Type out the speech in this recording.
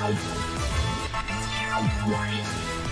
Why?